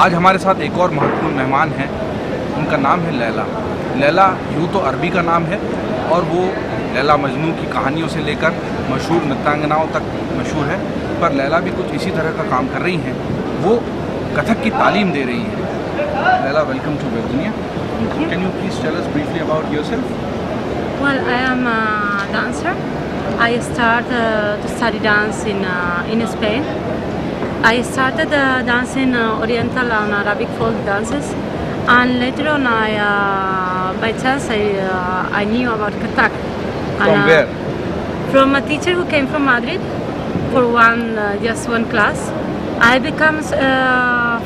आज हमारे साथ एक और महत्वपूर्ण मेहमान हैं। उनका नाम है लैला। लैला यूँ तो अरबी का नाम है और वो लैला मजनू की कहानियों से लेकर मशहूर नृत्यांगनाओं तक मशहूर है। पर लैला भी कुछ इसी तरह का काम कर रही हैं। वो कथक की तालीम दे रही हैं। Laila welcome to web Duniya can you please tell us briefly about I am a dancer. I started uh, to study dance in uh, in Spain. I started uh, dancing uh, Oriental and Arabic folk dances, and later on, I uh, by chance I uh, I knew about Kathak. And, From uh, where? From a teacher who came from Madrid for one uh, just one class. I become uh,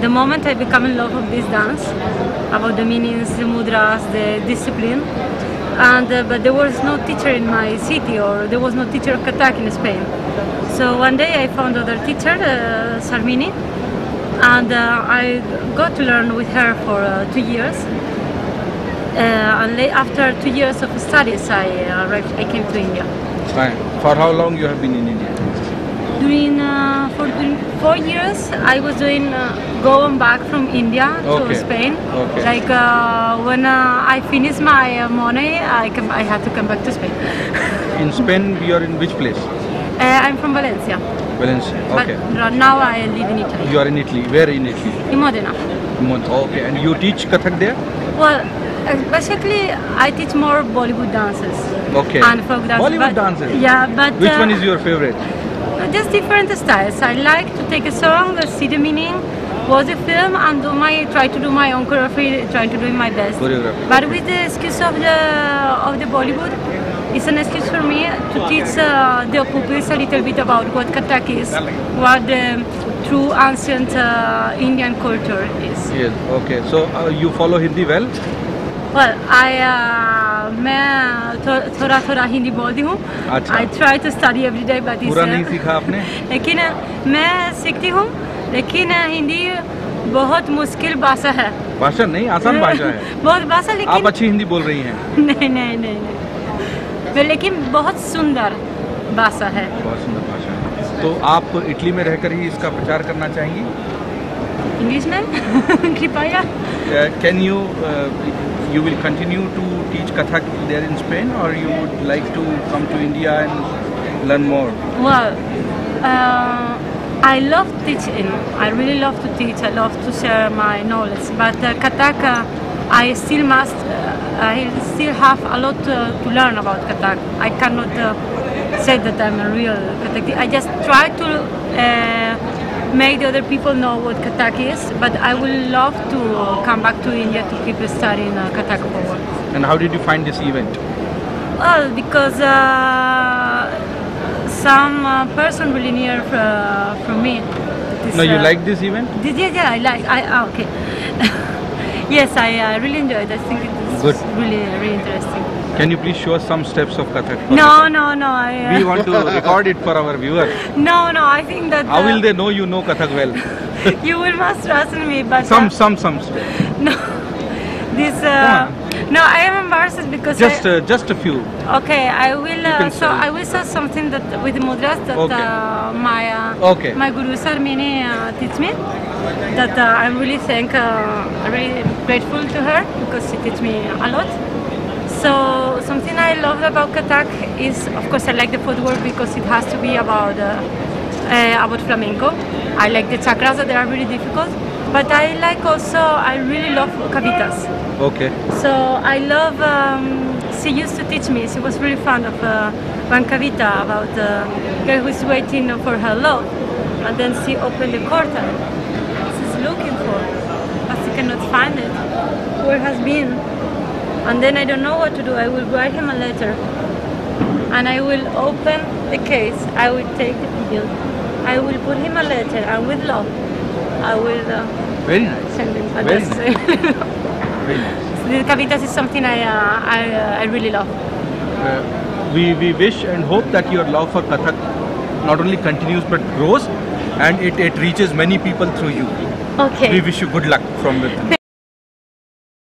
the moment I become in love of this dance, about the meanings, the mudras, the discipline. And uh, but there was no teacher in my city, or there was no teacher of Kathak in Spain. So one day I found other teacher, uh, Sarmini, and uh, I got to learn with her for uh, two years. Uh, and after two years of studies, I arrived. I came to India. Fine. For how long you have been in India? During uh, for during four years, I was doing uh, going back from India Okay. to Spain. Okay. Like uh, when uh, I finished my uh, money, I come, I had to come back to Spain. In Spain, you are in which place? Uh, I'm from Valencia, Valencia. Okay. but now I live in Italy, You are in Italy. Where in Italy? in Modena. Mon- Okay. And you teach Kathak there? Well, basically, I teach more Bollywood dances Okay. and folk dances. Bollywood but- dances? Yeah, but Which one is your favorite? Just different styles. I like to take a song, see the meaning, watch the film, and do my try to do my own choreography, trying to do my best. Choreography, But with the excuse of the of the Bollywood, it's an excuse for me to teach uh, the pupils a little bit about what Kathak is, what the true ancient uh, Indian culture is. Yes. Okay. So uh, you follow Hindi well? Well, I uh, मैं थो- थोड़ा थोड़ा हिंदी बोलती हूँ। to study every day but पूरा uh, नहीं सीखा आपने? लेकिन मैं सीखती हूँ लेकिन हिंदी बहुत मुश्किल भाषा है। भाषा नहीं आसान भाषा है। बहुत भाषा लेकिन आप अच्छी हिंदी बोल रही हैं। नहीं नहीं नहीं नहीं। लेकिन बहुत सुंदर भाषा है। बहुत सुंदर भाषा है। तो आप इटली में रहकर ही इसका प्रचार करना चाहेंगी? इंग्लिश में? कृपया। Can you you will continue to teach Kathak there in Spain or you would like to come to India and learn more? Well, uh, I love teaching. I really love to teach. I love to share my knowledge. But uh, Kathak, uh, I still must. Uh, I still have a lot to learn about Kathak. I cannot uh, say that I'm a real Kathak. I just try to uh, make the other people know what Kathak is. But I would love to come back to India to keep studying uh, Kathak forward. And how did you find this event? Well, because uh, some uh, person really near uh, from me. This, No, you uh, like this event? Did, yeah, yeah, I like. I ah, okay. yes, I uh, really enjoyed. I think Good. really, really interesting. Can you please show us some steps of Kathak? No, no, no. I, uh, We want to record it for our viewers. no, no. I think that How will they know you know Kathak well? you will must trust in me. But Some, uh, some, some steps. no, this. Uh, no, I am embarrassed because Just, I, uh, just a few. Okay, I will. Uh, so say. I will say something that with mudras that Okay. uh, my uh, Okay. my guru Sarmini uh, teach me. That uh, I'm really thank, uh, really grateful to her because she teach me a lot. So something I love about Kathak is, of course, I like the footwork because it has to be about uh, uh, about flamenco. I like the chakras that they are really difficult, but I like also I really love kavitas. Okay. So I love. Um, she used to teach me. She was really fond of uh, one about the girl who is waiting for her love, and then she opened the curtain. She's looking for, but she cannot find it. Where has been? And then I don't know what to do. I will write him a letter, and I will open the case. I will take the bill. I will put him a letter, and with love, I will uh, Very nice. send him. a Very. Nice. The kavitas is something I uh, I, uh, I really love. Uh, we, we wish and hope that your love for Kathak not only continues but grows and it, it reaches many people through you. Okay. We wish you good luck from the